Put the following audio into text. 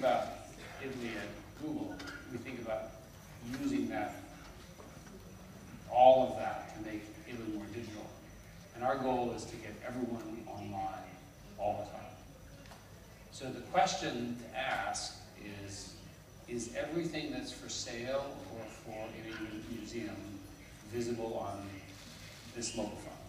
about Italy and Google, we think about using that, all of that to make Italy more digital. And our goal is to get everyone online all the time. So the question to ask is, is everything that's for sale or for any museum visible on this mobile phone?